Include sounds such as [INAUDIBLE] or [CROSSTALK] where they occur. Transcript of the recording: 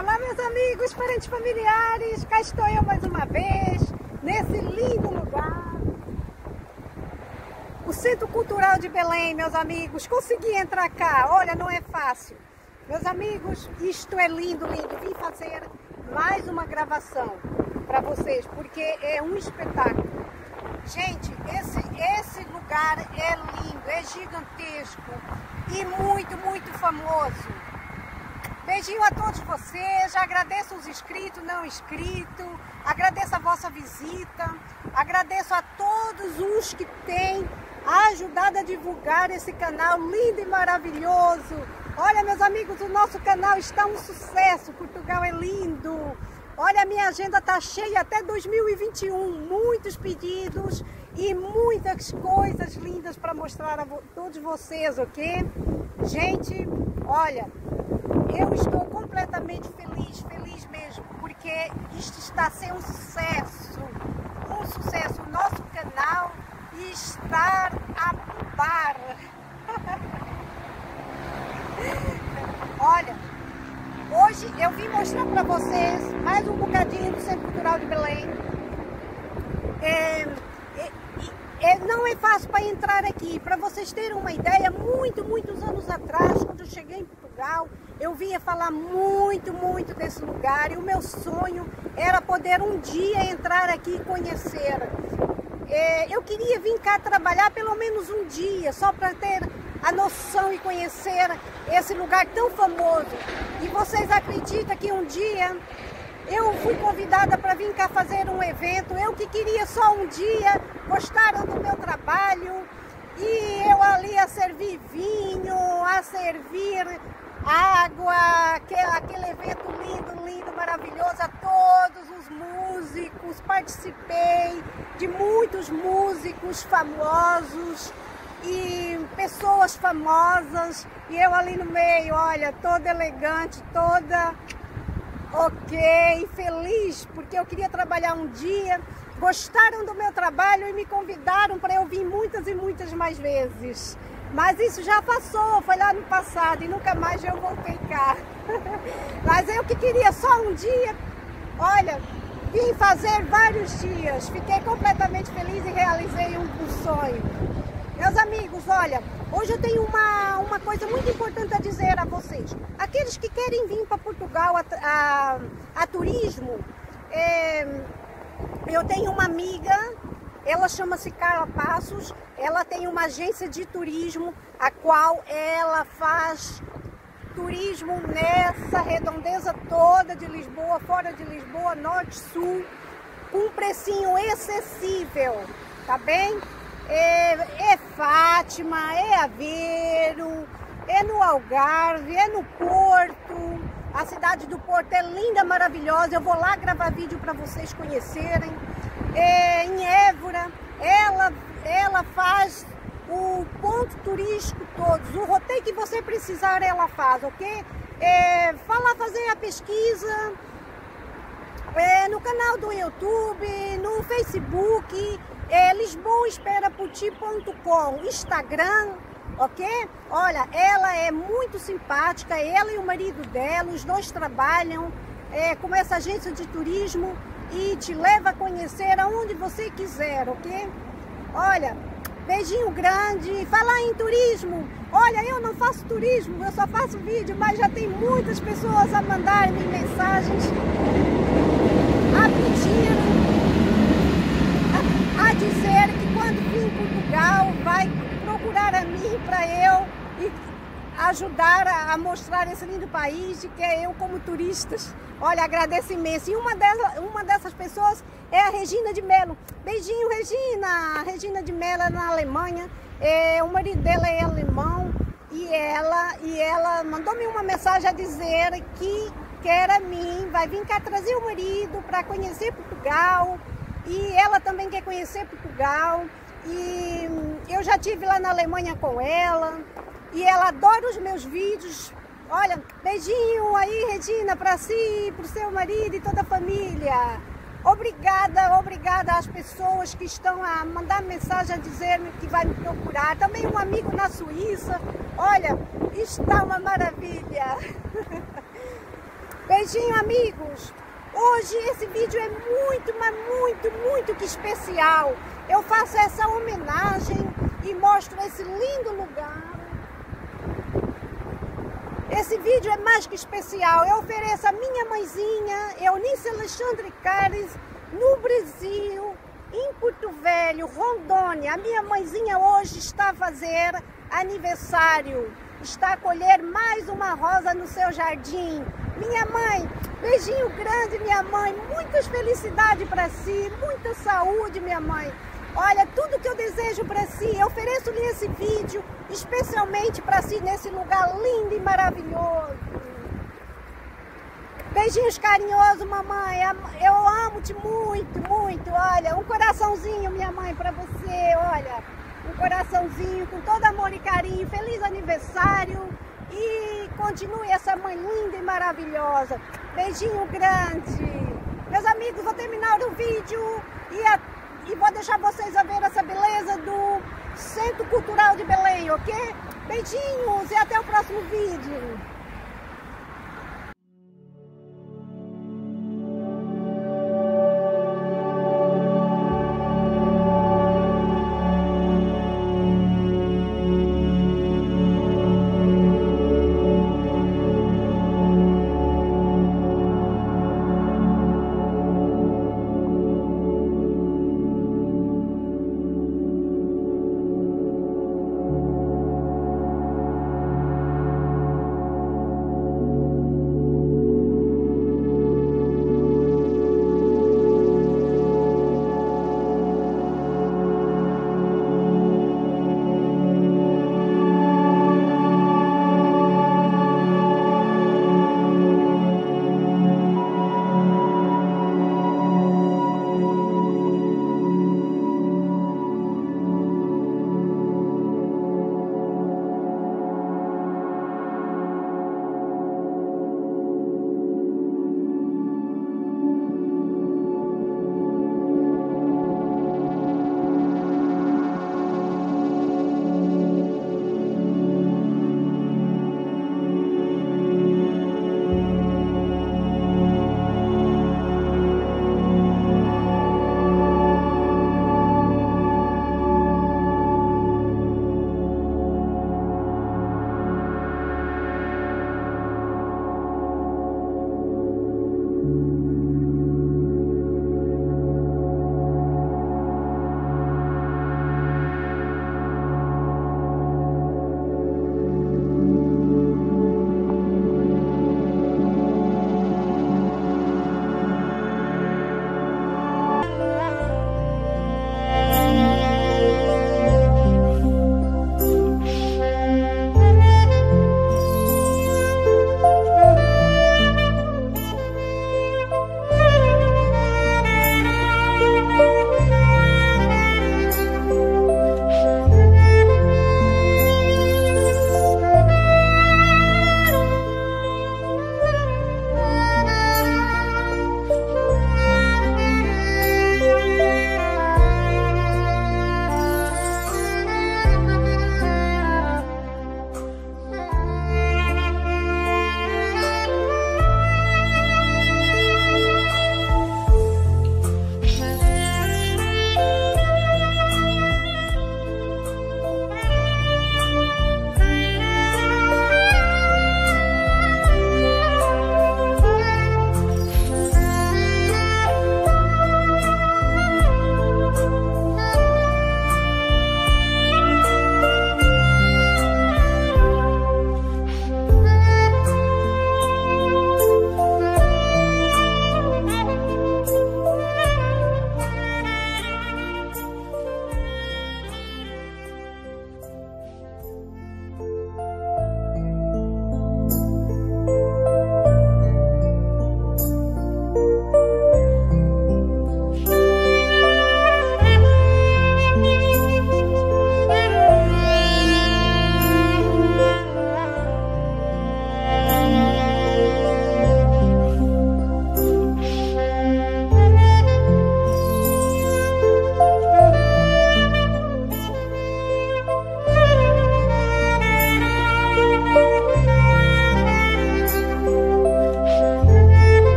Olá, meus amigos, parentes familiares, cá estou eu mais uma vez, nesse lindo lugar. O Centro Cultural de Belém, meus amigos, consegui entrar cá, olha, não é fácil. Meus amigos, isto é lindo, lindo. Vim fazer mais uma gravação para vocês, porque é um espetáculo. Gente, esse, esse lugar é lindo, é gigantesco e muito, muito famoso. Beijinho a todos vocês, agradeço os inscritos, não inscritos, agradeço a vossa visita, agradeço a todos os que têm ajudado a divulgar esse canal lindo e maravilhoso. Olha, meus amigos, o nosso canal está um sucesso, Portugal é lindo. Olha, minha agenda está cheia até 2021, muitos pedidos e muitas coisas lindas para mostrar a todos vocês, ok? Gente, olha, eu estou completamente feliz, feliz mesmo, porque isto está a ser um sucesso, um sucesso. O nosso canal está a bombar. [LAUGHS] Olha, hoje eu vim mostrar para vocês mais um bocadinho do Centro Cultural de Belém. É, é, é, não é fácil para entrar aqui. Para vocês terem uma ideia, muito, muitos anos atrás, quando eu cheguei em Portugal, eu vinha falar muito, muito desse lugar e o meu sonho era poder um dia entrar aqui e conhecer. É, eu queria vir cá trabalhar pelo menos um dia, só para ter a noção e conhecer esse lugar tão famoso. E vocês acreditam que um dia eu fui convidada para vir cá fazer um evento, eu que queria só um dia, gostaram do meu trabalho, e eu ali a servir vinho, a servir água, aquele, aquele evento lindo, lindo, maravilhoso, a todos os músicos, participei de muitos músicos famosos e pessoas famosas, e eu ali no meio, olha, toda elegante, toda ok, feliz, porque eu queria trabalhar um dia, gostaram do meu trabalho e me convidaram para eu vir muitas e muitas mais vezes. Mas isso já passou, foi lá no passado e nunca mais eu voltei cá. [LAUGHS] Mas eu que queria só um dia, olha, vim fazer vários dias, fiquei completamente feliz e realizei um, um sonho. Meus amigos, olha, hoje eu tenho uma, uma coisa muito importante a dizer a vocês. Aqueles que querem vir para Portugal a, a, a turismo, é, eu tenho uma amiga ela chama-se Carla Passos, ela tem uma agência de turismo, a qual ela faz turismo nessa redondeza toda de Lisboa, fora de Lisboa, norte, sul, com um precinho acessível, tá bem? É, é Fátima, é Aveiro, é no Algarve, é no Porto. A cidade do Porto é linda, maravilhosa. Eu vou lá gravar vídeo para vocês conhecerem é, em Évora, ela, ela faz o ponto turístico todos, o roteiro que você precisar ela faz, ok? É, fala fazer a pesquisa é, no canal do YouTube, no Facebook, é, lisboaesperaporti.com, Instagram, ok? Olha, ela é muito simpática, ela e o marido dela, os dois trabalham é, com essa agência de turismo e te leva a conhecer aonde você quiser, ok? Olha, beijinho grande. Falar em turismo, olha, eu não faço turismo, eu só faço vídeo, mas já tem muitas pessoas a mandar-me mensagens, a pedir, a, a dizer que quando vir em Portugal vai procurar a mim para eu e ajudar a, a, mostrar esse lindo país que é eu como turistas. Olha, agradeço imenso. E uma, delas, uma dessas pessoas é a Regina de Mello. Beijinho, Regina! Regina de Mello é na Alemanha. É, o marido dela é alemão e ela, e ela mandou-me uma mensagem a dizer que quer a mim, vai vir cá trazer o marido para conhecer Portugal. E ela também quer conhecer Portugal. E eu já tive lá na Alemanha com ela. E ela adora os meus vídeos. Olha, beijinho aí, Regina, para si, para o seu marido e toda a família. Obrigada, obrigada às pessoas que estão a mandar mensagem a dizer-me que vai me procurar. Também um amigo na Suíça. Olha, está uma maravilha. [LAUGHS] Beijinho, amigos. Hoje esse vídeo é muito, mas muito, muito que especial. Eu faço essa homenagem e mostro esse lindo lugar. Esse vídeo é mais que especial. Eu ofereço a minha mãezinha, Eunice Alexandre Cares, no Brasil, em Porto Velho, Rondônia. A minha mãezinha hoje está a fazer aniversário. Está a colher mais uma rosa no seu jardim. Minha mãe, beijinho grande, minha mãe. Muitas felicidades para si, muita saúde, minha mãe. Olha, tudo que eu desejo para si, eu ofereço-lhe esse vídeo especialmente para si nesse lugar lindo e maravilhoso. Beijinhos carinhosos, mamãe. Eu amo-te muito, muito. Olha, um coraçãozinho, minha mãe, para você. Olha, um coraçãozinho com todo amor e carinho. Feliz aniversário e continue essa mãe linda e maravilhosa. Beijinho grande. Meus amigos, vou terminar o vídeo e, a, e vou deixar vocês a ver essa beleza do Centro Cultural de Belém, ok? Beijinhos e até o próximo vídeo.